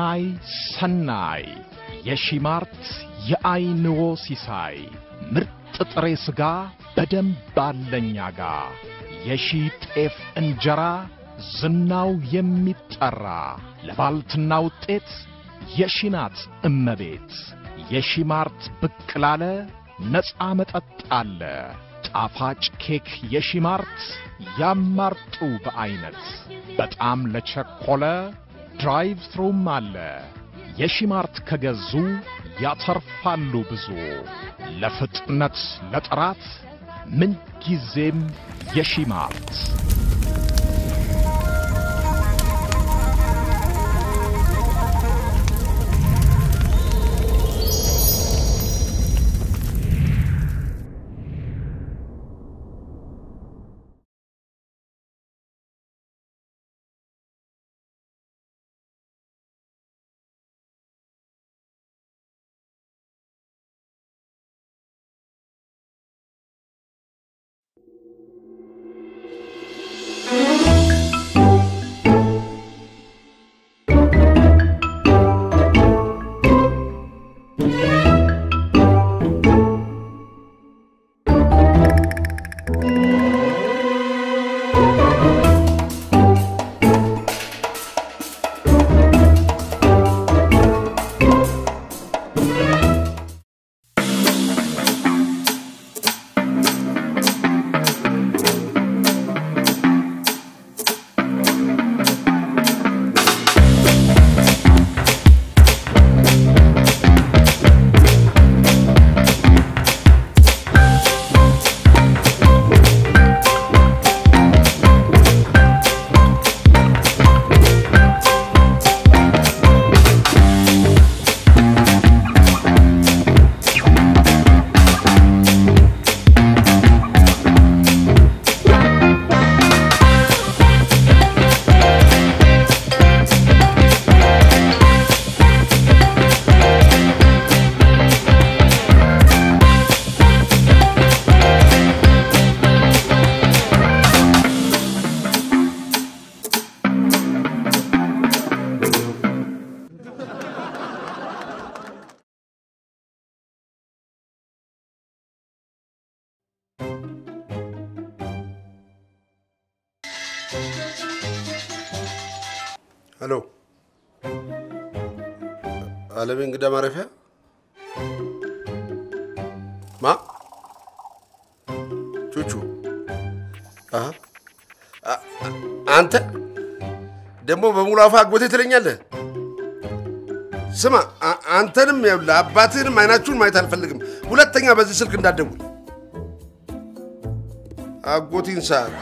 ሰናይ ሰናይ የሺማርት የአይንዎ ሲሳይ ምርጥ ጥሬ ሥጋ በደንብ አለኛ ጋ የሺ ጤፍ እንጀራ ዝናው የሚጠራ ለባልትና ውጤት የሺናት እመቤት። የሺማርት ብቅ ላለ ነፃ መጠጥ አለ። ጣፋጭ ኬክ የሺማርት ያማርጡ በዐይነት በጣም ለቸኮለ drive through ም አለ። የሺማርት ከገዙ ያተርፋሉ ብዙ። ለፍጥነት ለጥራት ምንጊዜም የሺማርት አለሜ እንግዳ ማረፊያ ማ ቹቹ አንተ ደግሞ በሙሉ አፋ አጎቴ ትለኛለህ። ስማ አንተንም ይኸውልህ አባትህንም አይናችሁን ማየት አልፈልግም። ሁለተኛ በዚህ ስልክ እንዳትደውል። አጎቴን ሰዓት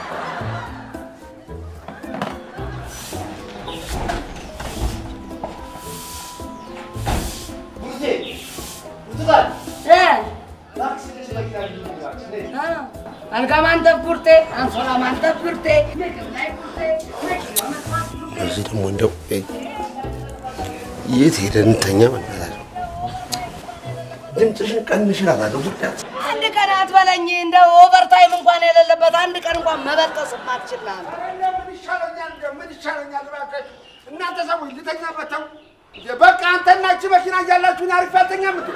አልጋ ማንጠፍ ቁርጤ፣ አንሶላ ማንጠፍ ቁርጤ፣ ምግብ ላይ ቁርጤ፣ መኪና መስማት ቁርጤ። እዚህ ደግሞ እንደው የት ሄደን እንተኛ? በእናትህ ድምፅሽን ቀንሽ እላታለሁ። ጉዳት አንድ ቀን አትበለኝ። እንደው overtime እንኳን የሌለበት አንድ ቀን እንኳን መበጠስ የማትችል ናት። ምን ይሻለኛል? ምን ይሻለኛል? እባክህ እናንተ ሰዎች ልተኛበት ተው። በቃ አንተና እቺ መኪና እያላችሁ እኔ አሪፍ እንዴ?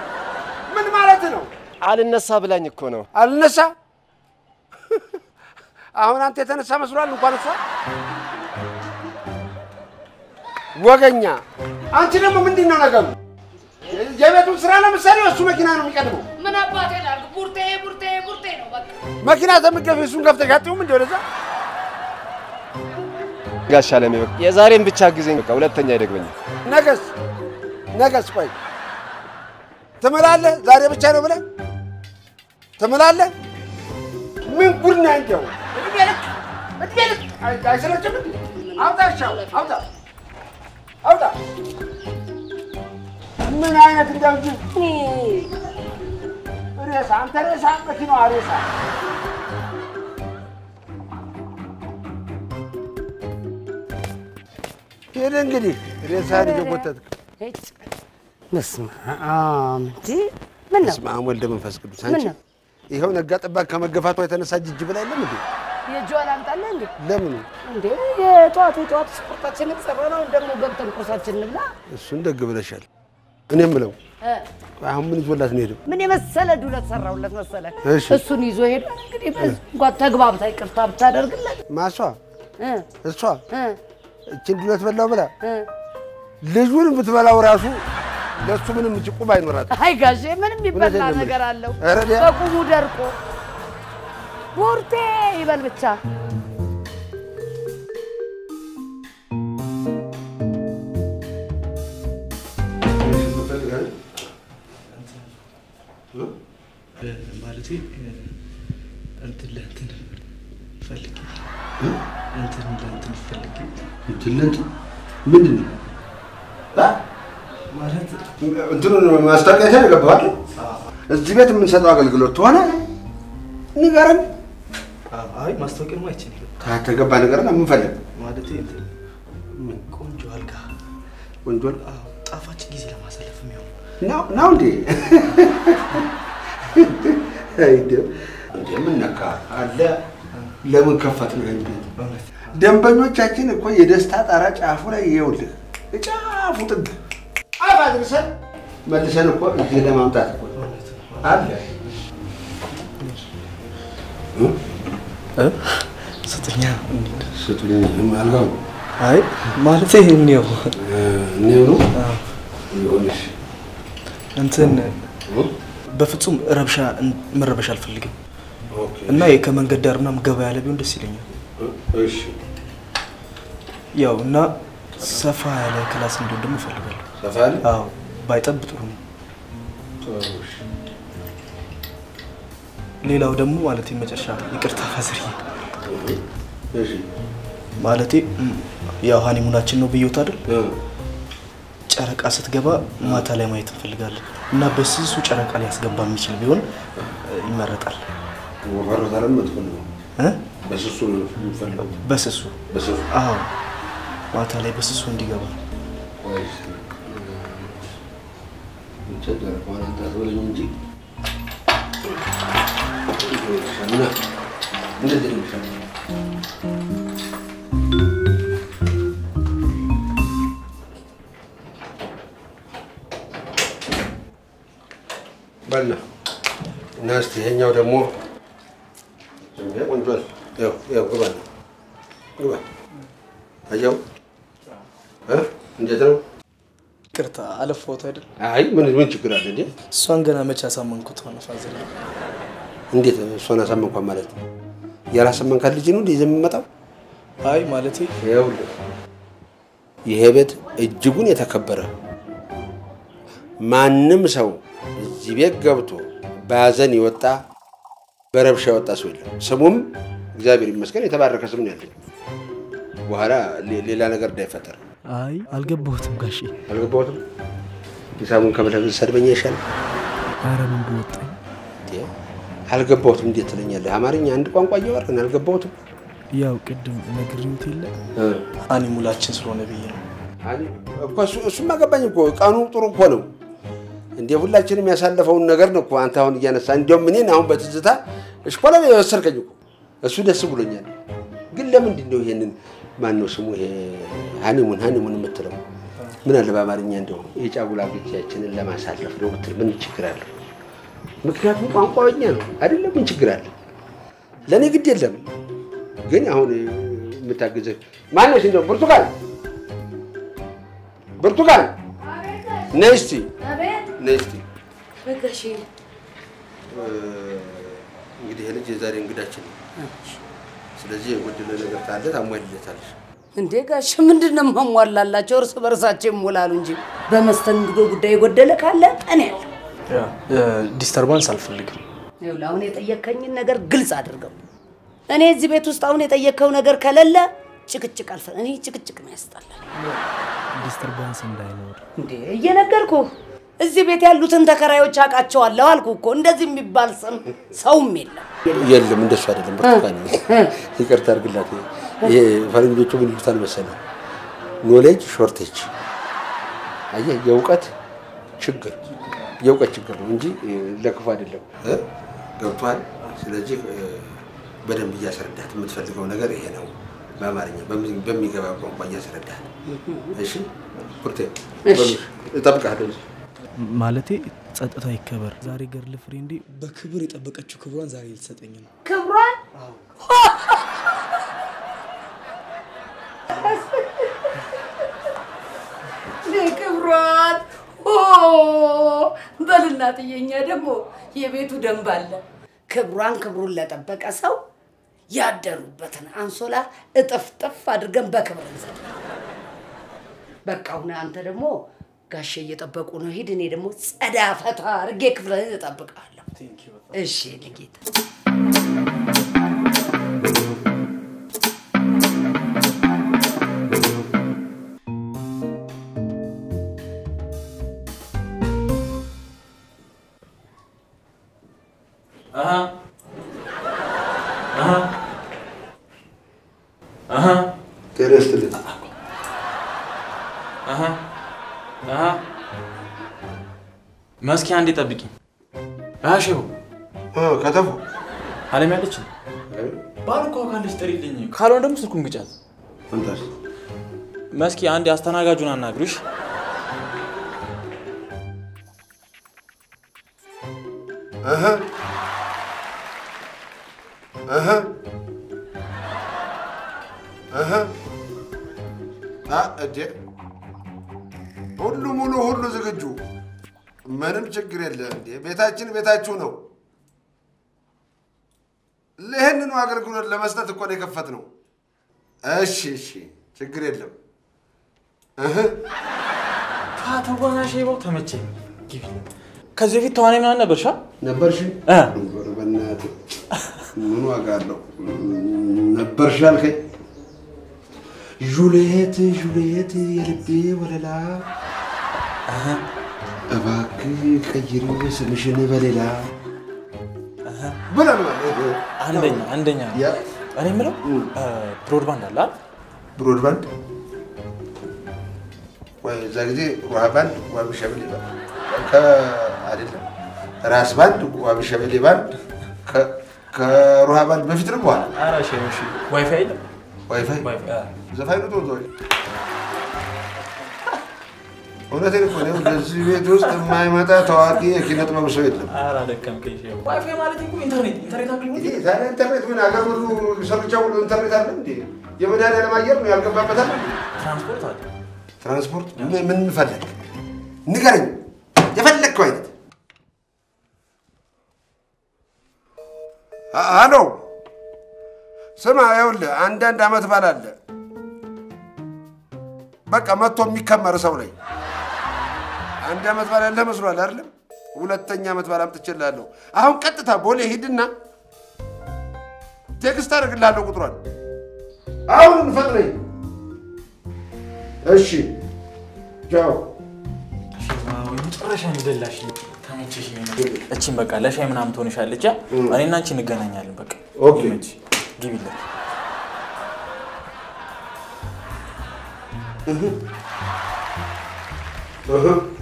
ምን ማለት ነው? አልነሳ ብላኝ እኮ ነው። አልነሳ አሁን አንተ የተነሳ መስሏል። እንኳን እሷ ወገኛ። አንቺ ደግሞ ምንድን ነው ነገሩ? የቤቱን ስራ ለምሳሌ እሱ መኪና ነው የሚቀድመው። ምን አባቴ ላድርግ? ቡርቴ ቡርቴ ቡርቴ ነው በቃ። መኪና ተምገፍ እሱን ከፍተሽ አትይውም እንደ ወደዛ አለሜ በቃ የዛሬን ብቻ ጊዜ በቃ ሁለተኛ አይደግመኝም። ነገስ ነገስ ቆይ ትምላለህ? ዛሬ ብቻ ነው ብለህ ትምላለህ? ምን ጉድ ነህ እንደው እድሜ ልክ እድሜ ልክ አይ- አይሰለችም እንዴ? አውጣ ሻው አውጣ አውጣ ምን አይነት እንደው ሬሳ አንተ ሬሳ መኪናዋ ሬሳ ሄደ እንግዲህ ሬሳህን እየጎተትክ በስመ አብ እንጂ ምን ነው በስመ አብ ወልደ መንፈስ ቅዱስ አንቺ? ይኸው ነጋ ጠባ ከመገፋቷ የተነሳ ጅጅ ብላ የለም እንዴ የእጇን አምጣለህ እንዴ? ለምን እንዴ የጠዋት የጠዋት ስፖርታችንን ሰራ ነው ደግሞ ገብተን ቁርሳችን እንብላ። እሱን ደግ ብለሻል። እኔ የምለው አሁን ምን ይዞላት ነው ሄደው? ምን የመሰለ ዱለት ሰራሁለት መሰለ። እሱን ይዞ ሄደ። እንግዲህ እንኳን ተግባብታ ይቅርታ ብታደርግለት ማሷ እሷ እችን ዱለት በላው ብላ ልጁን ብትበላው ራሱ ለእሱ ምንም ቁብ አይኖራት። አይ ጋሼ ምንም ነው ነገር አለው በቁሙ ደርቆ ቡርቴ ይበል ብቻ። ማለቴ እንትን ለእንትን ፈልጌ እንትን ለእንትን ፈልጌ ትልንት ምንድን ነው ማለት እንትኑን ማስታወቂያ ገባዋል። እዚህ ቤት የምንሰጠው አገልግሎት ከሆነ ንገረን። አይ ማስታወቂያማ አይቼ ነው ከተገባ ነገርና የምንፈልግ ማለቴ እንትን ቆንጆ አልጋ? አዎ፣ ጣፋጭ ጊዜ ለማሳለፍ የሚሆን። ነው ነው እንዴ? አይደም እንዴ! ምን ነካ? አለ። ለምን ከፈት ነው ደንበኞቻችን እኮ የደስታ ጣራ ጫፉ ላይ ይኸውልህ ጫፉ ጥግ። አድርሰን መልሰን እኮ እዚህ ለማምጣት እኮ ነው። አለ ስጥኛ ስጡኝ አልጋው አይ ማለቴ እኔው እኔው ነው? ይሁንሽ እንትን በፍጹም ረብሻ መረበሽ አልፈልግም። እና ይሄ ከመንገድ ዳር ምናምን ገባ ያለ ቢሆን ደስ ይለኛል። እሺ። ያው እና ሰፋ ያለ class እንዲሆን ደግሞ እፈልጋለሁ። ሰፋ ያለ? አዎ። ባይጠብ ጥሩ ነው። ሌላው ደግሞ ማለት መጨረሻ ይቅርታ እሺ። ማለቴ ያው ሀኒሙናችን ነው ብዬት አይደል? ጨረቃ ስትገባ ማታ ላይ ማየት እንፈልጋለን። እና በስሱ ጨረቃ ሊያስገባ የሚችል ቢሆን እ፣ ይመረጣል ወፈረታለም መጥፎ ነው እ? በስሱ ማታ ላይ በስሱ እንዲገባ በልና እና እስኪ ይሄኛው ደግሞ ያው ያው ግባ ግባ። እንዴት ነው? ይቅርታ አለፈውት አይደል? አይ ምን ምን ችግር አለ እንዴ? እሷን ገና መቼ አሳመንኩት ሆነ ፋዘር እንዴት እሷን አሳመንኳት ማለት ነው? ያላሳመንካት ልጅ ነው እንዴ ይዘህ የምትመጣው? አይ ማለቴ ይኸውልህ ይሄ ቤት እጅጉን የተከበረ ማንም ሰው እዚህ ቤት ገብቶ በሀዘን የወጣ በረብሻ የወጣ ሰው የለም። ስሙም እግዚአብሔር ይመስገን የተባረከ ስም ነው ያለኝ። በኋላ ሌላ ነገር እንዳይፈጠር አይ አልገባሁትም ጋሼ አልገባሁትም። ሂሳቡን ከብለህ ሰድበኛ ይሻላል። ኧረ ምን በወጣኝ አልገባሁትም። እንዴት ትለኛለህ? አማርኛ አንድ ቋንቋ እያወራን አልገባሁትም። ያው ቅድም ነግሬዎት የለ? እ ሀኒሙናችን ስለሆነ ብዬ ነው። አይ፣ እኮ እሱ- እሱማ ገባኝ እኮ። ቀኑ ጥሩ እኮ ነው። እንዴ ሁላችንም ያሳለፈውን ነገር ነው እኮ አንተ አሁን እያነሳ። እንዲያውም እኔን አሁን በትዝታ እሽኮላ የወሰድከኝ እኮ። እሱ ደስ ብሎኛል። ግን ለምንድን ነው ይሄንን ማን ነው ስሙ ይሄ ሀኒሙን ሀኒሙን የምትለው? ምን አለ በአማርኛ እንደው የጫጉላ ጊዜያችንን ለማሳለፍ ነው ብትል ምን ችግር አለ ምክንያቱም ቋንቋኛ ነው። አይደለም ምን ችግር አለ? ለእኔ ግድ የለም። ግን አሁን የምታግዘህ ማነች እንደው ብርቱካን። ብርቱካን። ነይ አቤት ነይ እስቲ። በጋሼ እ፣ እንግዲህ ልጅ የዛሬ እንግዳችን ነው። ስለዚህ የጎደለ ነገር ካለ ታሟልለታለሽ። እንዴ ጋሽ ምንድን ነው የማሟላላቸው? እርስ በርሳቸው ይሞላሉ እንጂ በመስተንግዶ ጉዳይ የጎደለ ካለ እኔ ያለሁ። disturbance አልፈልግም። ይኸውልህ አሁን የጠየከኝን ነገር ግልጽ አድርገው። እኔ እዚህ ቤት ውስጥ አሁን የጠየከው ነገር ከሌለ ጭቅጭቅ አልፈ እኔ ጭቅጭቅ ነው ያስጠላል። disturbance እንዳይኖር። እንዴ እየነገርኩህ እዚህ ቤት ያሉትን ተከራዮች አውቃቸዋለሁ አልኩ እኮ። እንደዚህ የሚባል ስም ሰውም የለም። የለም እንደሱ አይደለም። ብርቱካን ይቅርታ አድርግላት። ይሄ ፈረንጆቹ ምን ይሉታል መሰለህ? knowledge shortage። አየህ የእውቀት ችግር የእውቀት ችግር ነው እንጂ እ፣ ለክፉ አይደለም እ? ገብቶሃል ስለዚህ በደንብ እያስረዳት የምትፈልገው ነገር ይሄ ነው። በአማርኛ በሚ- በሚገባ ቋንቋ እያስረዳት። እሺ እሺ። እጠብቅሃለሁ። ማለቴ ጸጥታ ይከበር። ዛሬ ገርል ፍሬንዴ በክብር የጠበቀችው ክብሯን ዛሬ ልትሰጠኝ ነው። ክብሯን ክብሯን ኦ በልናትዬ፣ እኛ ደግሞ የቤቱ ደንብ አለ። ክብሯን ክብሩን ለጠበቀ ሰው ያደሩበትን አንሶላ እጥፍጥፍ አድርገን በክብር እንሰጥ። በቃ አሁን አንተ ደግሞ ጋሼ እየጠበቁ ነው። ሂድ። እኔ ደግሞ ጸዳ ፈታ አድርጌ ክፍልህን እጠብቅሃለሁ። እሺ ጌታ። አንዴ ጠብቂኝ። አሽው እ፣ ከተፉ። አለም ያለች ባል እኮ ካለች ጥሪልኝ፣ ካልሆነ ደግሞ ስልኩን ግጫት። መስኪ አንዴ አስተናጋጁን አናግሩሽ። ሁሉ ሙሉ ሁሉ ዝግጁ፣ ምንም ችግር የለ። እንዴ ቤታችን ቤታችሁ ነው። ይህንኑ አገልግሎት ለመስጠት እኮ ነው የከፈትነው። እሺ እሺ፣ ችግር የለም። እህ ተዋና ሼባው ተመቸኝ። ግቢ። ከዚህ በፊት ተዋናይ ምናምን ነበርሻ? ነበርሽ በእናትህ ምን ዋጋ አለው? ነበርሽ አልከኝ። ጁልየት ጁልየት የልቤ ወለላ እባክህ ቀይሪ ስምሽን በሌላ ብለን አንደኛ አንደኛ ነው። እኔ የምለው ብሮድባንድ አለ? ብሮድባንድ? ወይ እዛ ጊዜ ውሃ ባንድ ዋቢ ሸበሌ ባንድ ከአይደለም ራስ ባንድ ሸበሌ ባንድ ከሩሃ ባንድ በፊት ነው በኋላ? ዋይፋይ አ። ዘፋኙ ተወዘዋል። እውነቴን እኮ ነው። በዚህ ቤት ውስጥ የማይመጣ ታዋቂ የኪነ ጥበብ ሰው የለም። ኧረ ደከምከኝ ዋይፋይ ማለት እኮ ኢንተርኔት ኢንተርኔት ታዲያ ምን አገር ሁሉ ሰርቻ ሁሉ ኢንተርኔት አለ እንዴ? የመድኃኒዓለም አየር ነው እንዴ? ትራንስፖርት አለ። ትራንስፖርት ምን- ምን ፈለግ ንገረኝ፣ የፈለግከው አይነት አ- አሎ ስማ፣ ይኸውልህ አንዳንድ አመት በዓል አለ። በቃ መጥቶ የሚከመር ሰው ላይ አንድ አመት በዓል ያለህ መስሏል አይደለም? ሁለተኛ አመት በዓል አምጥቼልሃለሁ። አሁን ቀጥታ ቦሌ ሂድና text አደርግልሃለሁ ቁጥሯን። አሁን ፈጥነኝ። እሺ ቻው። የሚደላሽ ተመቸሽ። እቺን በቃ ለሻይ ምናምን ትሆንሻለች። እኔና አንቺ እንገናኛለን። በቃ okay። ግቢለት። የት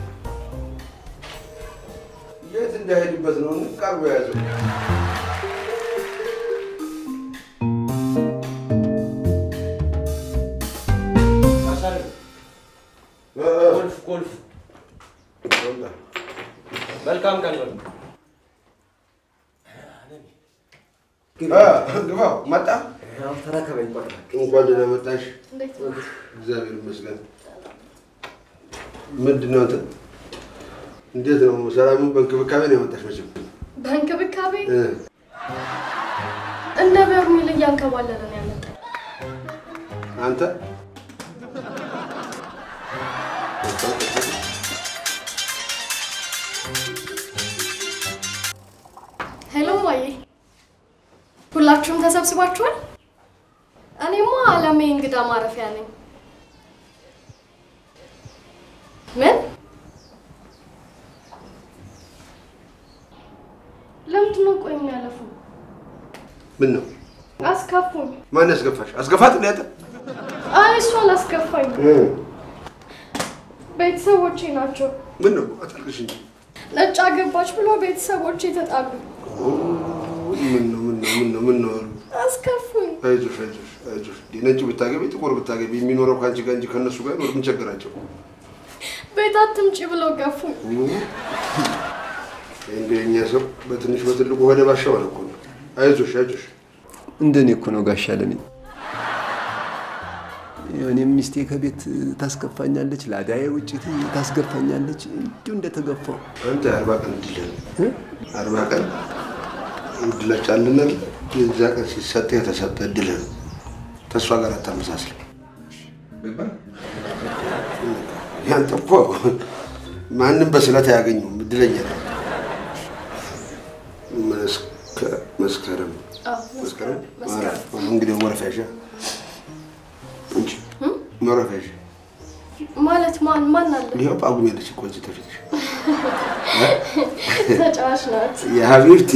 እንዳሄድበት ነው ንቃርቦ የያዘው? ቁልፍ ቁልፍ መልካም ቀን መጣ። እንኳን ደህና መጣሽ። እግዚአብሔር ይመስገን። ምንድን ነው እንዴት ነው? ሰላሙን በእንክብካቤ ነው የመጣሽ መቼም በእንክብካቤ እ፣ እንደ በርሜል እያንከባለለ ነው ያመጣኝ። አንተ ሄሎ ማዬ፣ ሁላችሁም ተሰብስባችኋል? እኔማ አለሜ እንግዳ ማረፊያ ነኝ። ምን? ለምንድን ነው ቆይ የሚያለፉ? ምን ነው? አስከፉኝ። ማን ያስገፋሽ? አስገፋት አንተ? አይ እሱ አላስከፋኝ፣ እ፣ ቤተሰቦቼ ናቸው። ምን ነው? አታልቅሽ እንጂ ነጭ አገባች ብሎ ቤተሰቦቼ ተጣሉ። ምን ነው? ምን ነው? ምን ነው? ምን ነው? አስከፉኝ። አይዞሽ አይዞሽ አይዞሽ። እንዲህ ነጭ ብታገቢ ጥቁር ብታገቢ የሚኖረው ከአንቺ ጋር እንጂ ከእነሱ ጋር ምን ቸገራቸው? ቤት አትምጪ ብለው ገፉኝ። እንደ የኛ ሰው በትንሽ በትልቁ ወደ ባሻ ሆነ እኮ ነው። አይዞሽ አይዞሽ። እንደኔ እኮ ነው ጋሻ ለኔ እኔም ሚስቴ ከቤት ታስከፋኛለች፣ ላዳዬ ውጭ ታስገፋኛለች። እንዲሁ እንደተገፋው አንተ የአርባ ቀን እድል አርባ ቀን እድላች አለናል። የዛ ቀን ሲሰጥ የተሰጠ እድልህ ነው። ተስፋ ጋር አታመሳስል። ያንተ እኮ ማንም በስለት አያገኘውም። እድለኛ ነው። መስከረም መስከረም? እንግዲህ ወረፋ ያሻ እንጂ ወረፋ ያሻ ማለት ማን ማን አለ? ይኸው ጳጉሜ ያለች እኮ እዚህ ተፊትሽ። ተጫዋች ናት። የሀቢብቲ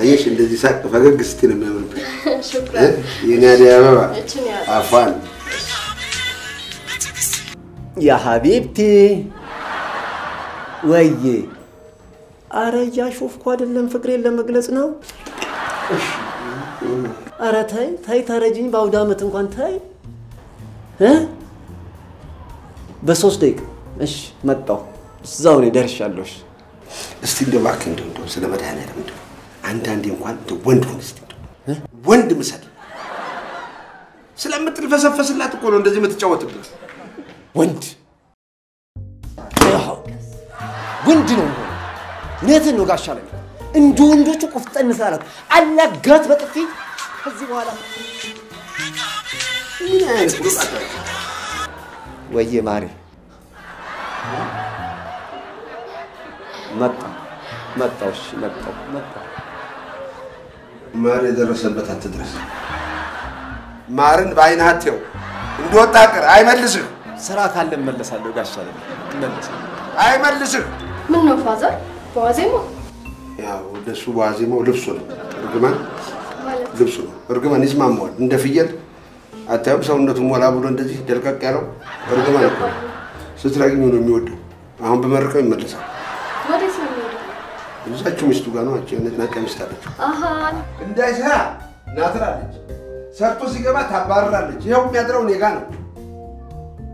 አየሽ፣ እንደዚህ ሳቅ ፈገግ ስትይ ነው የሚያምርብሽ። የኔ አደይ አበባ። አፏን የሀቢብቲ ወዬ፣ አረ እያሾፍኩ አይደለም፣ ፍቅሬን ለመግለጽ ነው። አረ ተይ ተይ፣ ታረጅኝ በአውደ ዓመት እንኳን ተይ እ በሶስት ደቂቃ እሺ፣ መጣሁ። እዛው እኔ ደርሻለሁ። እሺ። እስቲ እንደው እባክህ እንደው እንደው ስለ መድኃኒዓለም እንደው አንዳንዴ እንኳን እንደው ወንድ ሁን እስቲ እንደው ወንድ ምሰል። ስለምትልፈሰፈስላት እኮ ነው እንደዚህ የምትጫወትበት። ወንድ ወንድ ነው የምሆነው። እውነትን ነው ጋሻ ላይ እንደ ወንዶቹ ቆፍጠን ስላላት አላጋት በጥፊ ከዚህ በኋላ ምን አይነት ወዬ ማሬ መጣ መጣው። እሺ መጣው መጣው። ማር የደረሰበት አትድረስ። ማርን በአይንህ አትየው። እንደወጣ ቅር አይመልስህ፣ ስራ ካለ እመለሳለሁ ጋሻ እመለሳለሁ። አይመልስህ። ምን ነው ፋዘር? በዋዜማ ያው እንደሱ በዋዜማው ልብሱ ነው እርግማን ልብሱ ነው እርግማን ይስማማዋል። እንደ ፍየል አታዩም? ሰውነቱ ሞላ ብሎ እንደዚህ ደልቀቅ ያለው እርግማን እኮ ነው። ስትረግኙ ነው የሚወደው። አሁን በመርቀው ይመለሳል።? እዛችሁ ሚስቱ ጋር ነው። አቸው ነጭ ሚስት አለች። እንዳይሰራ ናትራለች። ሰርቶ ሲገባ ታባርራለች። ይኸው የሚያድረው እኔ ጋ ነው።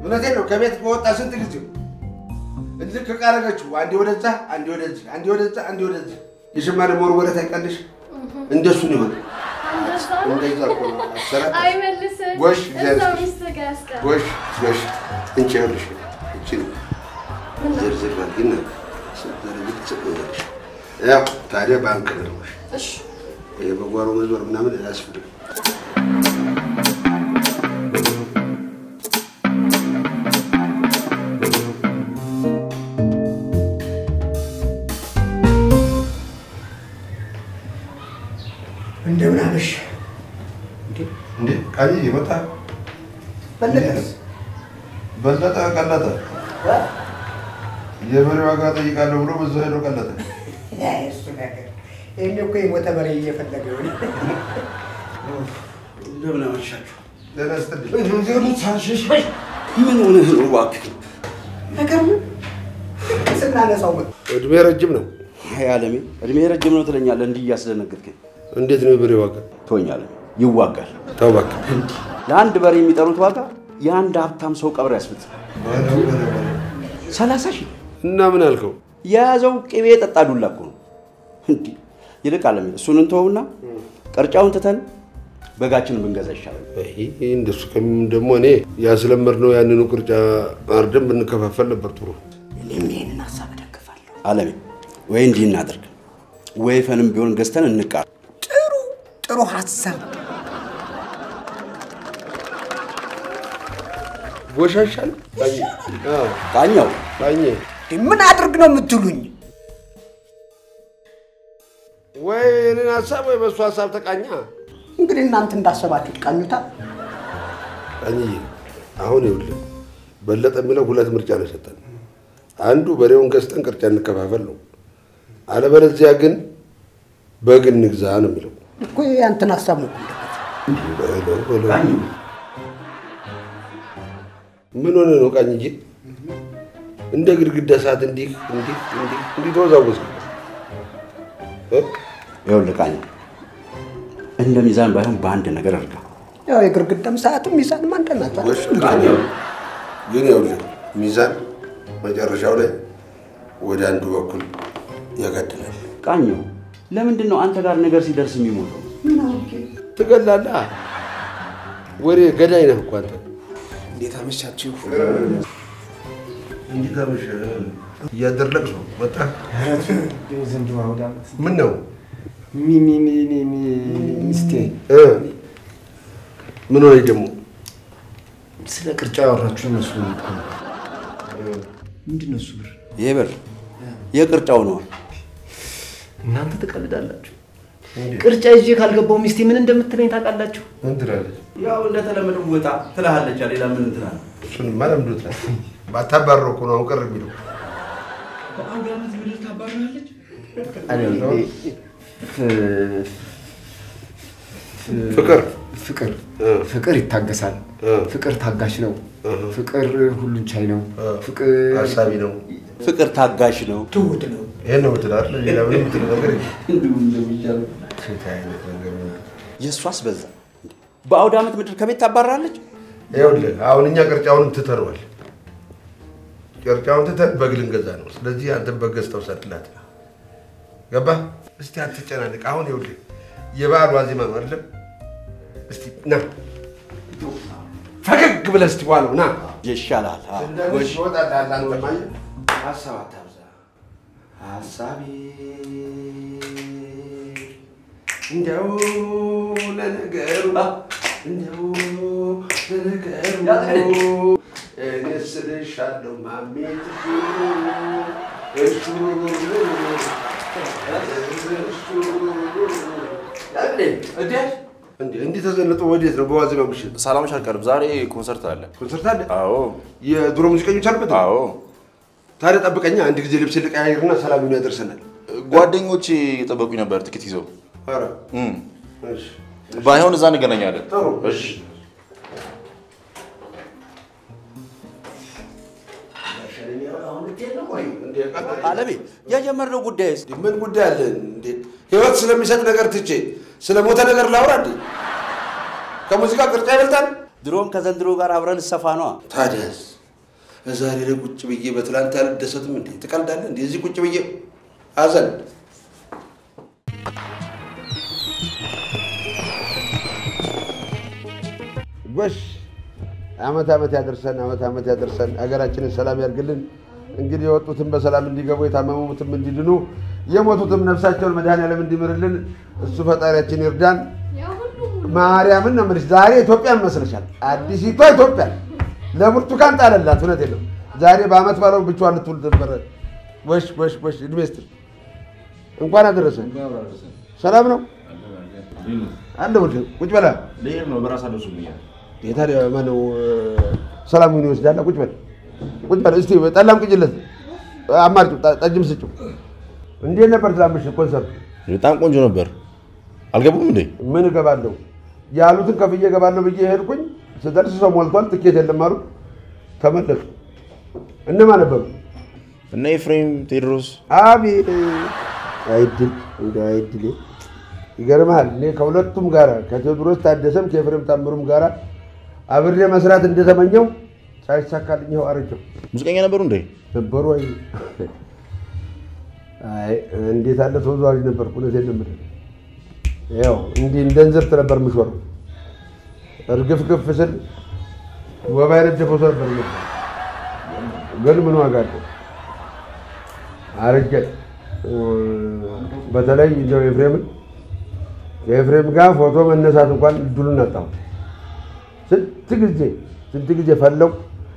እውነቴን ነው። ከቤት ከወጣ ስንት ጊዜው እልክ ቃረገችው። አንዴ ወደዛ፣ አንዴ ወደዚህ፣ አንዴ ወደዛ፣ አንዴ ወደዚህ። የሸማኔ መወርወረት አይቀልሽ። እንደሱ ነው የሆነ እንደዛ እኮ ነው። አሰራት አይመልስም። ጎሽ፣ ጎሽ ጎሽ፣ እንቺ ይኸውልሽ እቺ ዝርዝር አድርጊና ስትዘረጊ ትጽፈኛለሽ። ያው ታዲያ ባንክ ነው እሺ በጓሮ መዞር ምናምን አያስፈልግም። እንደምን አመሽ እንዴ ቃልዬ መጣ በለጠስ በለጠ ቀለጠ የበሬ ዋጋ ጠይቃለሁ ብሎ በዛ ሄዶ ቀለጠ። እሱ ነገር ይህን እኮ የሞተ በሬ እየፈለገ ይሆን እንደምን አመሻችሁ። ደህና ስትልኝ ምን ሆነህ ነው እባክህ? ነገር ምን ስናነሳው መ እድሜ ረጅም ነው። አይ አለሜ እድሜ ረጅም ነው ትለኛለህ፣ እንዲህ እያስደነገጥከኝ። እንዴት ነው የበሬ ዋጋ? አለሜ፣ ይዋጋል። ተው እባክህ። ለአንድ በሬ የሚጠሩት ዋጋ የአንድ ሀብታም ሰው ቀብር በለው። ሰላሳ ሺህ እና ምን አልከው? የያዘው ቅቤ ጠጣ ዱላ እኮ ነው። እንዲህ ይልቅ አለሜ እሱን እንተውና ቅርጫውን ትተን በጋችንን ብንገዛ ይሻላል። እንደሱ ከሚም ደግሞ እኔ ያስለመድነው ያንኑ ቅርጫ አርደን ብንከፋፈል ነበር ጥሩ። እኔም ይህንን ሀሳብ እደግፋለሁ። አለሜ ወይ እንዲህ እናድርግ፣ ወይ ፈንም ቢሆን ገዝተን እንቃ ጥሩ ሀሳብ ጎሻሻል ቃኝ ምን አድርግ ነው የምትሉኝ? ወይ የኔን ሀሳብ ወይ በእሱ ሀሳብ ተቃኛ። እንግዲህ እናንተ እንዳሰባችሁ ትቃኙታል። ቃኝዬ አሁን ይኸውልህ በለጠ የሚለው ሁለት ምርጫ ነው የሰጠን። አንዱ በሬውን ገዝተን ቅርጫ እንከፋፈል ነው። አለበለዚያ ግን በግ እንግዛ ነው የሚለው። እኮ ያንተን ሀሳብ ነው። ምን ሆነ ነው ቃኝዬ? እንደ ግድግዳ ሰዓት እንዲህ እንዲህ እንዲህ እንዲህ ተወዛወዝ ይኸውልህ ቃኛው እንደ ሚዛን ባይሆን በአንድ ነገር እርዳ። ያው የግርግዳም ሰዓትም ሚዛንም አንድ ናት። ግን ይኸውልህ ሚዛን መጨረሻው ላይ ወደ አንዱ በኩል ያጋድላል። ቃኘው፣ ለምንድን ነው አንተ ጋር ነገር ሲደርስ የሚሞተው? ትገላለህ። ወሬ ገዳይ ነህ እኮ አንተ። እንዴት አመሻችሁ? እንዴት አመሸህ? እያደር ለቅሶ መጣ። ዘንድሮ አውደ ዓመት ምን ነው ሚ ሚ ሚ ሚ ሚ ሚስቴ እ? ምን ሆነች ደግሞ? ስለ ቅርጫ ያወራችሁ መስሎ ምንድን ነው እሱ ብር? ይህ ብር የቅርጫው ነው። እናንተ ትቀልዳላችሁ። ቅርጫ ይዤ ካልገባው ሚስቴ ምን እንደምትለኝ ታውቃላችሁ? ምን ትላለች? ያው እንደተለመደው ወጣ ትልሃለች። ሌላ ምን እንትናል? እሱንማ ለምዶታል። ባታባረው እኮ ነው አሁን ቅር የሚለው። ዓመት ታባርራለች። ፍቅር ፍቅር እ። ፍቅር ይታገሳል። እ። ፍቅር ታጋሽ ነው። ፍቅር ሁሉን ቻይ ነው። ፍቅር ሀሳቢ ነው። ፍቅር ታጋሽ ነው። ትሁት ነው። ይሄን ነው የምትለው አይደል? ሌላ ምንም የምትለው ነገር የለም። የእሷስ በዛ። በአውደ ዓመት ምድር ከቤት ታባርራለች። ይኸውልህ አሁን እኛ ቅርጫውንም ትተነዋል። ቅርጫውን ትተን በግ ልንገዛ ነው። ስለዚህ አንተን በግ ገዝተው ሰጥላት። ገባህ? እስቲ አትጨናንቅ። አሁን ይኸውልህ የበዓል ዋዜማ ነው አይደለም? እስቲ ና ፈገግ ብለህ እስቲ ዋለው ና ይሻላል።? ሀሳብ አታብዛ። ሀሳቤ እንደው ለነገሩ እንደው ለነገሩ እኔስ እልሻለሁ ማሜ እንዲህ ተዘንጦ ወዴት ነው? በዋዜማ ምሽት ሳላምሽ አልቀርም። ዛሬ ኮንሰርት አለ። ኮንሰርት አለ? አዎ የድሮ ሙዚቀኞች አሉበት? አዎ። ታዲያ ጠብቀኛ፣ አንድ ጊዜ ልብስ ልቀያየርና ሰላሙን ያደርሰናል። ጓደኞቼ የጠበቁኝ ነበር ትኬት ይዘው። ኧረ ባይሆን እዛ እንገናኛለን። ጥሩ። እሺ አለቤ የጀመርነው ጉዳይስ ምን ጉዳይ አለን እንዴ? ህይወት ስለሚሰጥ ነገር ትቼ ስለ ሞተ ነገር ላውራ እንዴ? ከሙዚቃ ቅርጫ ይበልጣል? ድሮም ከዘንድሮ ጋር አብረን ሰፋ ነዋ። ታዲያስ ዛሬ ላይ ቁጭ ብዬ በትላንት አልደሰትም እንዴ? ትቀልዳለህ እንዴ? እዚህ ቁጭ ብዬ አዘን ጎሽ አመት አመት ያደርሰን፣ አመት አመት ያደርሰን፣ ሀገራችንን ሰላም ያርግልን። እንግዲህ የወጡትም በሰላም እንዲገቡ፣ የታመሙትም እንዲድኑ፣ የሞቱትም ነፍሳቸውን መድኃኔዓለም እንዲምርልን እሱ ፈጣሪያችን ይርዳን። ማርያምን ነው የምልሽ። ዛሬ ኢትዮጵያን መስለሻል። አዲሲቷ ኢትዮጵያ ለብርቱካን ጣለላት። እውነት የለም ዛሬ በአመት ባለው ብቻዋን ልትውል ነበረ። ወሽ ወሽ ወሽ እድሜ እንኳን አደረሰ። ሰላም ነው አለ ቁጭ በላ ልሄድ ነው በራስ አደርሱልኛል። የታዲያ ማነው ሰላሙን ይወስዳል? ቁጭ በል ቁጭ በል እስቲ ጠላም ቅጅለት፣ አማርጭ ጠጅም ስጭው። እንዴት ነበር ትላምሽ ኮንሰርት? በጣም ቆንጆ ነበር። አልገቡም እንዴ? ምን እገባለሁ ያሉትን ከፍዬ እገባለሁ ብዬ ሄድኩኝ። ስደርስ ሰው ሞልቷል፣ ትኬት የለም አሉ። ተመለሱ። እነማን ነበሩ? እነ ኤፍሬም ቴዎድሮስ። አቤት አይድል እንደ አይድል ይገርምሃል። እኔ ከሁለቱም ጋር ከቴዎድሮስ ታደሰም ከኤፍሬም ታምሩም ጋር አብሬ መስራት እንደተመኘው ሳይሳካልኝ ይኸው አረጀው። ሙዚቀኛ ነበሩ እንዴ? ነበሩ? አይ እንዴት አለ ተወዛዋዥ ነበርኩ። እውነቴን ነው የምልህ። ያው እንዲህ እንደ እንዝርት ነበር የምሾረው። እርግፍግፍ ስል ወባ የነደፈው ሰው ነበር ግን ምን ዋጋ አለው? አረጀን። በተለይ እንደው ኤፍሬምን ከኤፍሬም ጋር ፎቶ መነሳት እንኳን እድሉን አጣሁ። ስንት ጊዜ ስንት ጊዜ ፈለው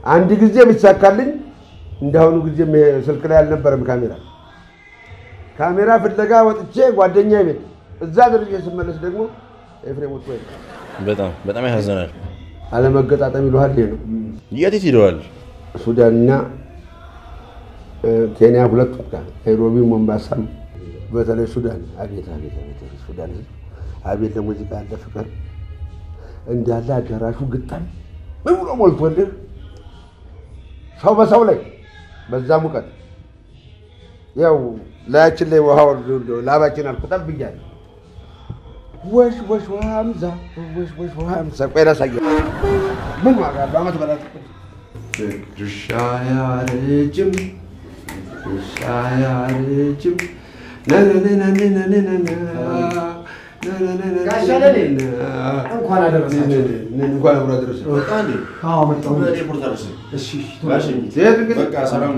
አንድ ጊዜ ቢሳካልኝ እንዳሁኑ ጊዜ ስልክ ላይ አልነበረም ካሜራ ካሜራ ፍለጋ ወጥቼ ጓደኛ ቤት እዛ ደረጃ ስመለስ ደግሞ ኤፍሬም ወጥቶ በጣም በጣም ያሳዝናል። አለመገጣጠም ይሉሃል። ይሄ ነው የት ሄደዋል? ሱዳንና ኬንያ ሁለቱም ጋር ናይሮቢ፣ ሞምባሳም በተለይ ሱዳን አቤት አቤት አቤት ሱዳን ህዝብ አቤት ለሙዚቃ ያለ ፍቅር እንዳለ አዳራሹ ግጣም ምን ብሎ ሞልቶልህ ሰው በሰው ላይ በዛ ሙቀት ያው ላያችን ላይ ውሃ ላባችን አልኩ ጠብ ብያለሁ። ወሽ ወሽ ሀምዛ ወሽ ወሽ ሀምዛ ቆይ ላሳየህ። ምን ዋጋ አለው በላት ድርሻ ያረጅም ድርሻ ያረጅም ሰላም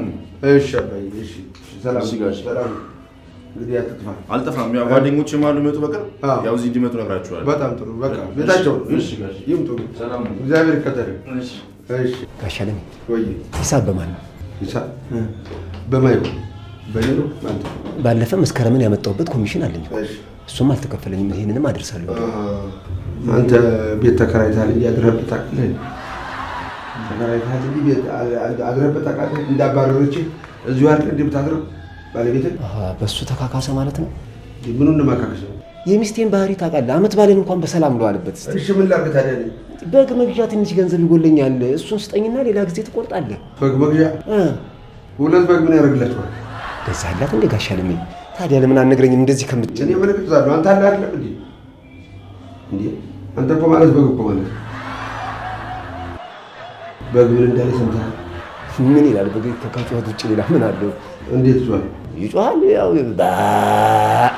እንግዲህ አትጥፋ። አልጠፋም። ያው ጓደኞችም አሉ የሚመጡ በቅርብ ያው እዚህ እንዲመጡ ነግራችኋል። በጣም ጥሩ። በቃ ቤታቸው ይምጡ። ሰላም ነው። እግዚአብሔር ይከተል። እሺ እሺ ጋሽ አለሜ ወይ ሂሳብ በማን ነው? ሂሳብ ነው ነው? ባለፈ መስከረምን ያመጣሁበት ኮሚሽን አለኝ። እሺ እሱም አልተከፈለኝም። ይሄንንም አደርሳለሁ። አንተ ቤት ተከራይተሃል እንጂ አድረህበት ታውቃለህ? ተከራይተሃል እንጂ ቤት አድረህበት ታውቃለህ? እንዳባረረች እዚሁ አይደል ብታድረው ባለቤትህ አሃ፣ በእሱ ተካካሰ ማለት ነው። ምኑን ማካከስ ነው? የሚስቴን ባህሪ ታውቃለህ። አመት ባሌን እንኳን በሰላም ለዋልበት። እስቲ እሺ ምን ላድርግ ታዲያ? በግ መግዣ ትንሽ ገንዘብ ይጎለኛል። እሱን ስጠኝና ሌላ ጊዜ ትቆርጣለህ። በግ መግዣ ሁለት በግ ምን ያደርግላችኋል? ገዛላት እንደ ጋሽ አለሜ። ታዲያ ለምን አልነግረኝም? እንደዚህ ከምት እኔ ምን እገዛለሁ? አንተ አለ አይደለም እንዴ? እንዴ አንተ እኮ ማለት በግ እኮ ማለት ነው። በግ ምን እንዳለ ሰምተሃል? ምን ይላል? በግ ከካጩኸት ውጭ ሌላ ምን አለው? እንዴት ይዟል? ይጮሃል። ያው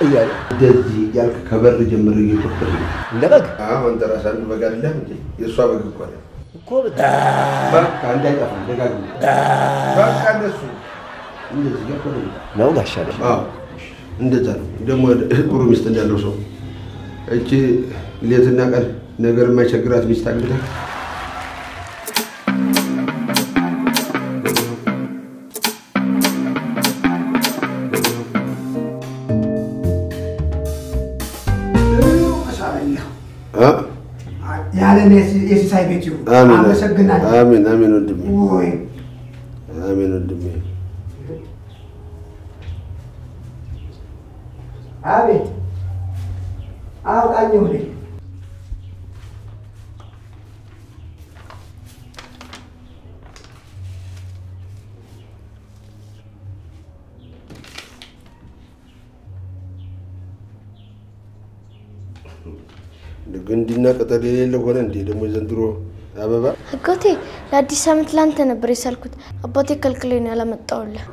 እያለ እንደዚህ እያልክ ከበር ጀምር እየቆጠር እንደ በግ አሁን አንዱ በግ አይደለም እንዴ? የእሷ በግ እኮ ነው። እኮ በቃ እንዳይጠፋ ደጋግሞ በቃ እንደሱ እንደዚህ እያልክ ነው። አዎ እንደዛ ነው። ደግሞ ጥሩ ሚስት እንዳለው ሰው እቺ ሌትና ቀን ነገር የማይቸግራት ሚስት አግብተህ የሲሳይ ቤት ይሁን። አሜን። አመሰግናለሁ። አሜን። አሜን ወንድሜ። አሜን ወንድሜ። አቤት። አውቃኝ ሁሌ ግንድና ቅጠል የሌለው ሆነ እንዴ ደግሞ ዘንድሮ አበባ አጎቴ ለአዲስ ዓመት ላንተ ነበር የሳልኩት። አባቴ ከልክሎኝ ነው ያላመጣሁልህ።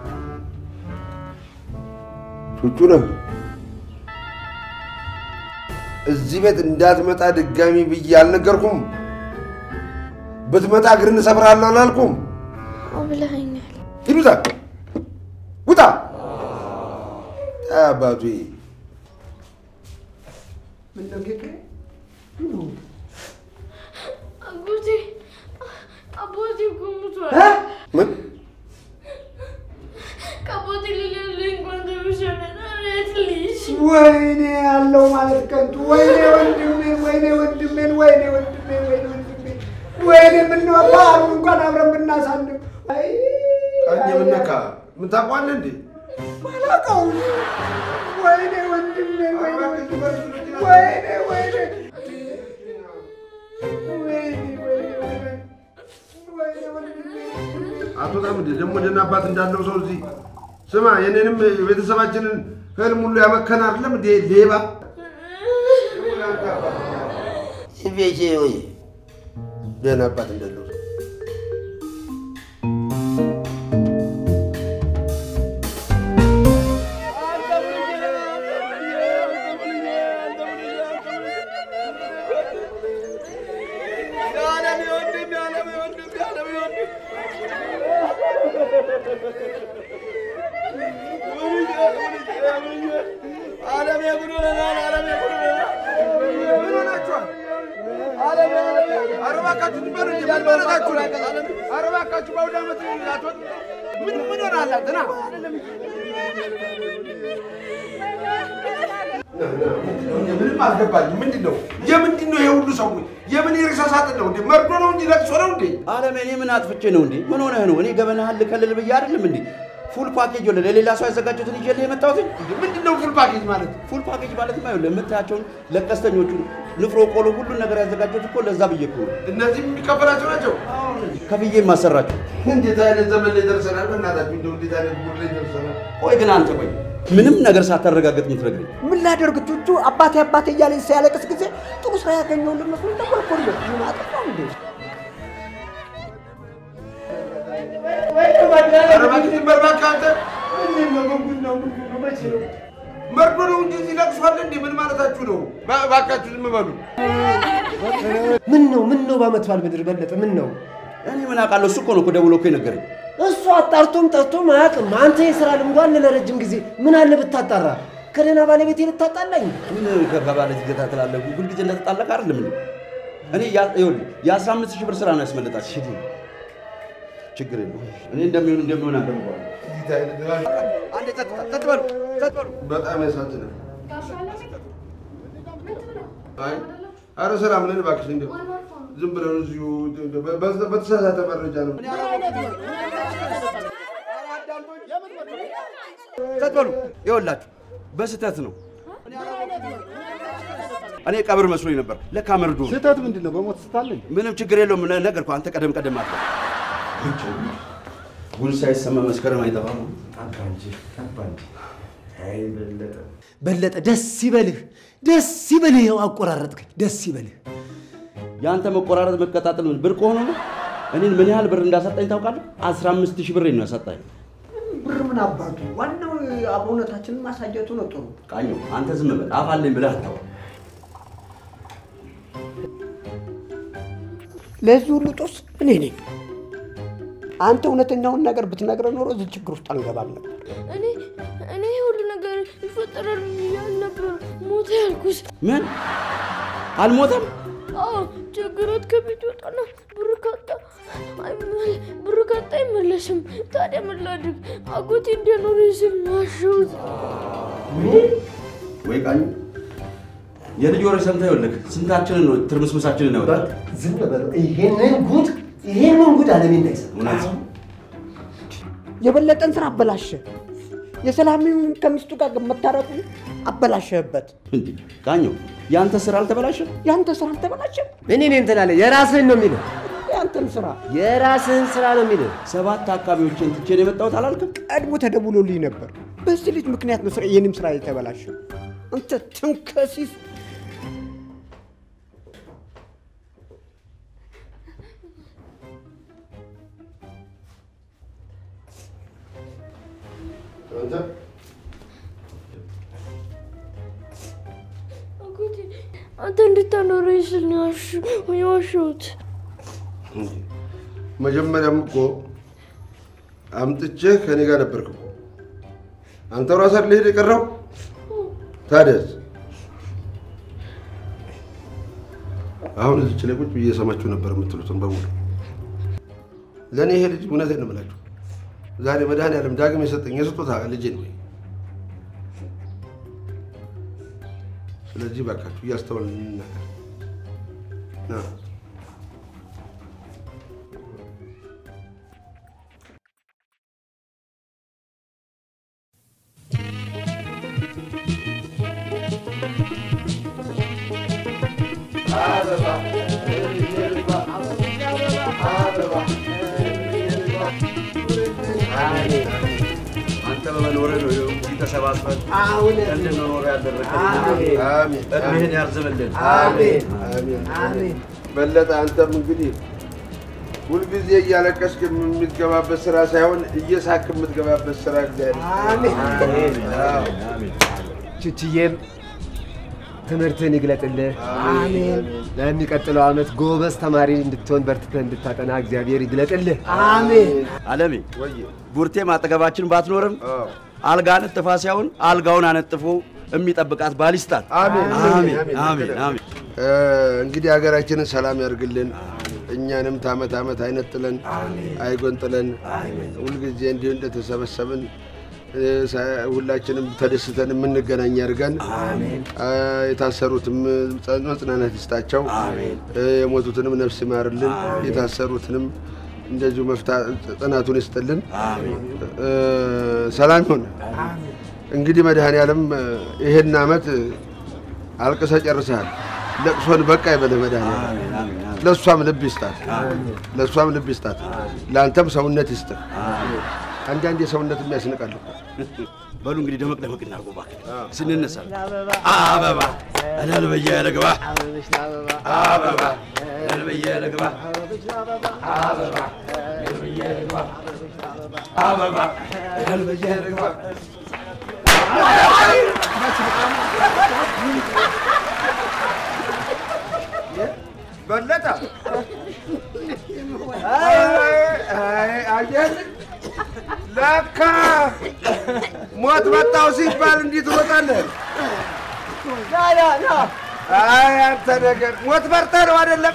ቹቹ ነህ። እዚህ ቤት እንዳትመጣ ድጋሚ ብዬ አልነገርኩም? ብትመጣ እግርን እሰብርሃለሁ አላልኩም? ብለኸኛል። ሂድ ውጣ፣ ውጣ! አባቱ ምነው ጌታ አጎቴ አባቴ እኮ ሙቷል። ምን ከአባቴ ሌላ ያለኝ እንኳን ተብሻለሁ። አቤት ልጅ ወይኔ ያለው ማለት ከንቱ ወይኔ ወንድሜን ወይኔ ወንድሜን ወይኔ ወንድሜን ወይኔ ወንድሜን ወይኔ ምነው በዓሉን እንኳን አብረን ብናሳልፍ ቀኝ የምነካ ምን ታውቀዋለህ እንዴ? አላውቀውም ወይኔ ወንድሜን ወይኔ ወንድሜን ወይኔ ወይኔ አትወጣም እንዴ? ደግሞ ደህና አባት እንዳለው ሰው እዚህ ስማ፣ የኔንም Her mulla ama kanarlı mı değil diye bak. Şimdi şey oy. Ben apadım dedi. እኔ ምን አጥፍቼ ነው እንዴ? ምን ሆነህ ነው? እኔ ገበናህን ልከልል ብዬ አይደለም እንዴ? full package ወለ ለሌላ ሰው ያዘጋጁትን ይዤልህ የመጣሁት ምንድን ነው full package ማለት? full package ማለት ማ የምታያቸውን ለቀስተኞቹን ንፍሮ፣ ቆሎ ሁሉን ነገር ያዘጋጁት እኮ ለዛ ብዬ እኮ ነው። እነዚህ የሚከፈላቸው ናቸው። ከፍዬ የማሰራቸው። እንዴት አይነት ዘመን ላይ ደርሰናል? በእናታችሁ እንደው እንዴት አይነት ጉድ ላይ ደርሰናል? ቆይ ግን አንተ ቆይ ምንም ነገር ሳታረጋግጥ የምትነግረኝ? ምን ላደርግ ቹቹ አባቴ አባቴ እያለ ሲያለቅስ ጊዜ ጥሩ ስራ ያገኘው ልመስሎኝ ምን አጠፋው እንዴ? መርዶ ነው እንጂ እዚህ አለ እንዴ? ምን ማለታችሁ ነው? እባካችሁ ዝም በሉ። ምን ነው ምን ነው በዓመት በዓል ምድር በለጠ ምን ነው? እኔ ምን አውቃለሁ? እሱ እኮ ነው እኮ ደውሎ እኮ የነገረኝ። እሱ አጣርቶም ጠርቶም አያውቅም። አንተ የስራ አለ ለረጅም ጊዜ ምን አለ ብታጣራ? ከደህና ባለቤቴ ልታጣላኝ? ምን ከባለች ገታ ትላለህ? ሁልጊዜ እንደተጣለቅ አይደለም? እኔ የአስራ አምስት ሺህ ብር ስራ ነው ያስመለጣችሁ። ችግር የለውም። እኔ እንደሚሆን እንደሚሆን አደርገዋለሁ። አንዴ ጸጥ በሉ ጸጥ በሉ። በጣም ያሳዝናል። አይ ኧረ ሰላም ነን እባክሽ። እንደው ዝም ብለን እዚሁ በተሳሳተ መረጃ ነው። ጸጥ በሉ። ይኸውላችሁ በስህተት ነው። እኔ ቀብር መስሎኝ ነበር። ለካ መርዶ ስህተት ምንድን ነው? በሞት ስታለኝ ምንም ችግር የለውም። ነገርኩህ። አንተ ቀደም ቀደም አለ ጉድ ሳይሰማ መስከረም አይጠፋም። በለጠ ደስ ይበልህ፣ ደስ ይበልህ። ያው አቆራረጥከኝ፣ ደስ ይበልህ። የአንተ መቆራረጥ መቀጣጠል ምን ብርቅ ሆኖ ነው? እኔን ምን ያህል ብር እንዳሰጣኝ ታውቃለህ? አስራ አምስት ሺህ ብር ነው ያሰጣኝ። ብር ምን አባቱ፣ ዋናው አብሮነታችንን ማሳየቱ ነው ጥሩ። ቃኘው አንተ ዝም በል አፍ አለኝ ብለህ አታውራ። ለዚህ ሁሉ ጦስ እኔ ነኝ። አንተ እውነተኛውን ነገር ብትነግረን ኖሮ እዚህ ችግር ውስጥ አልገባም ነበር። እኔ እኔ ሁሉ ነገር ይፈጠራል ያልነበር ሞተ ያልኩስ። ምን አልሞተም? አዎ ችግሮት ከቤት ወጣና ብር ካጣ ብር ካጣ አይመለስም። ታዲያ ምን ላድርግ? አጎቴ እንዲያኖር ስል ዋሸሁት። ወይ ቃኝ የልጅ ወሬ ሰምተህ ይኸውልህ ስንታችንን ነው ትርምስምሳችንን ያወጣል። ዝም በለው። ይሄንን ጉድ ይሄንን ጉድ አለሜ እንዳይሰማ እውነት የበለጠን ስራ አበላሸ። የሰላምን ከሚስቱ ጋር መታረቁ አበላሸበት። ቃኘው ያንተ ስራ አልተበላሸም? ያንተ ስራ አልተበላሸም? እኔ እኔ እንትን አለ የራስህን ነው የሚልህ። ያንተን ስራ የራስህን ስራ ነው የሚልህ። ሰባት አካባቢዎችን ትቼ ነው የመጣሁት አላልክም? ቀድሞ ተደውሎልኝ ነበር። በዚህ ልጅ ምክንያት ነው ስራ የኔም ስራ የተበላሸው። አንተ ትንከሲስ አንተ አንተ ስል ነው ያሽ- የዋሸሁት። መጀመሪያም እኮ አምጥቼህ ከኔ ጋር ነበርክ እኮ። አንተው ራስህ ልሄድ የቀረው ታዲያስ? አሁን እዚች ላይ ቁጭ ብዬ እየሰማችሁ ነበር የምትሉትን በሙሉ። ለእኔ ይሄ ልጅ እውነቴን ነው የምላችሁ ዛሬ መድኃኒዓለም ዳግም የሰጠኝ የስጦታ ልጄ ነው። ስለዚህ እባካችሁ እያስተዋልን እንናገር። እንድንኖር ያደረገን። እድሜህን ያርዝምልን። አሜን በለጠ አንተም እንግዲህ ሁልጊዜ እያለቀስክ የምትገባበት ስራ ሳይሆን እየሳክ የምትገባበት ስራ እግዚአብሔር አሜን። አዎ። ቹችዬም ትምህርትህን ይግለጥልህ። አሜን። ለሚቀጥለው ዓመት ጎበዝ ተማሪ እንድትሆን በርትተህ እንድታጠና እግዚአብሔር ይግለጥልህ። አሜን። አለሜ ቡርቴ ማጠገባችን ባትኖርም አልጋ አነጥፋ ሳይሆን አልጋውን አነጥፎ የሚጠብቃት ባሊስታት። አሜን አሜን አሜን አሜን። እ፣ እንግዲህ ሀገራችንን ሰላም ያርግልን። እኛንም ታመት አመት አይነጥለን አይጎንጥለን። ሁልጊዜ እንዲሁ እንደተሰበሰብን ሁላችንም ተደስተን የምንገናኝ ያድርገን። እ፣ የታሰሩትም መጽናናት ይስጣቸው። የሞቱትንም ነፍስ ይማርልን። የታሰሩትንም እንደዚሁ መፍታ ጽናቱን ይስጥልን። ሰላም ይሁን። እንግዲህ መድኃኔዓለም ይሄን አመት አልቅሰ ጨርሰሃል። ለቅሶን በቃ ይበልህ መድኃኔዓለም። ለእሷም ልብ ይስጣት፣ ለእሷም ልብ ይስጣት፣ ለአንተም ሰውነት ይስጥህ። አንዳንዴ ሰውነትም ያስንቃል እኮ። በሉ እንግዲህ ደመቅ ደመቅ እናድርጎ እባክህ። ስንነሳ አበባ። እልል ብዬ ልግባ አበባ እልል ብዬ ልግባ አበባ እልል ብዬ ልግባ አበባ። እልል ብዬ ልግባ በለጠ። አይ፣ አይ፣ አየህ ለካ ሞት መጣው ሲባል እንዲህ ትሮጣለህ። አይ አንተ ነገር ሞት ፈርተህ ነው አይደለም?